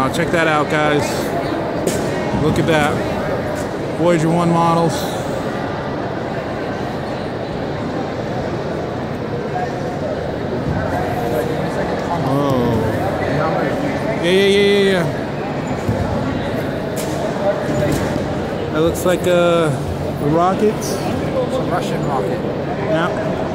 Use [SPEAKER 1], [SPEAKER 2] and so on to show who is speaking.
[SPEAKER 1] Wow, check that out, guys. Look at that. Voyager 1 models. Oh. Yeah, yeah, yeah, yeah, yeah. That looks like a, a rocket.
[SPEAKER 2] It's a Russian rocket.
[SPEAKER 1] Yeah.